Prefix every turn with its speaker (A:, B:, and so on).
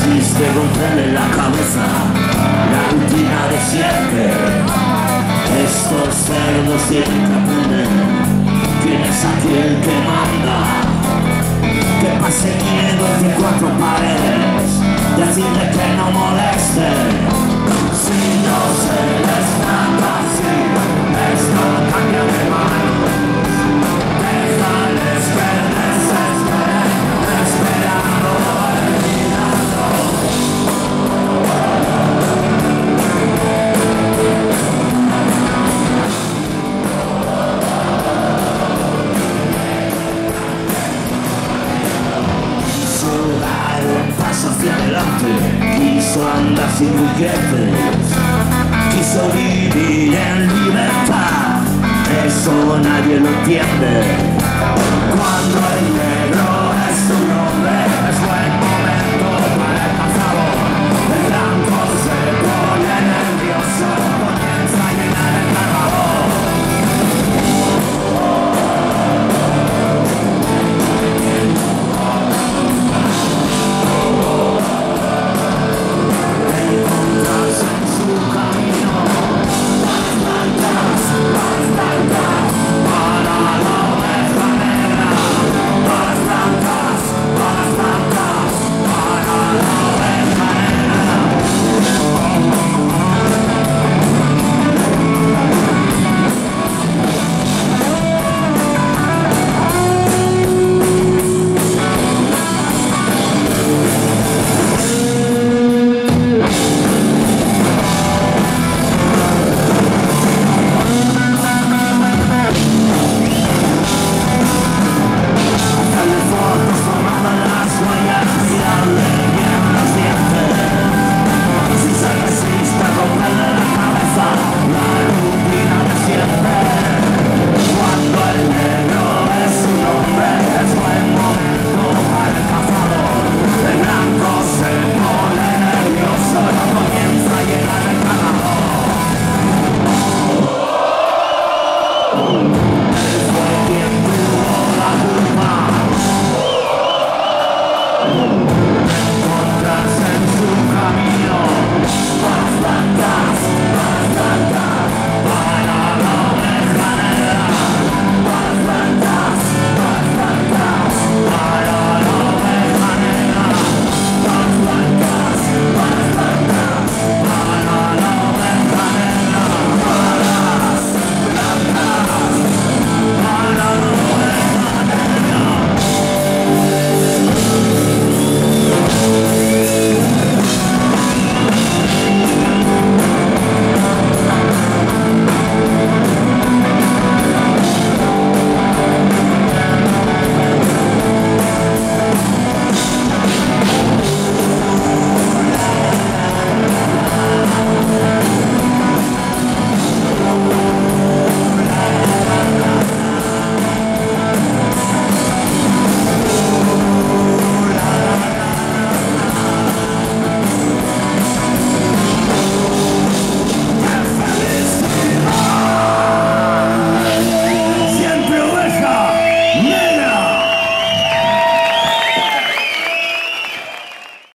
A: se resiste, romperle la cabeza, la rutina de siempre. Estos cerdos tienen que aprender quién es aquel que manda. Que pase miedo entre cuatro paredes, decirle que no moleste. Quiso andar sin juguetes, quiso vivir en libertad, eso nadie lo entiende. Cuando el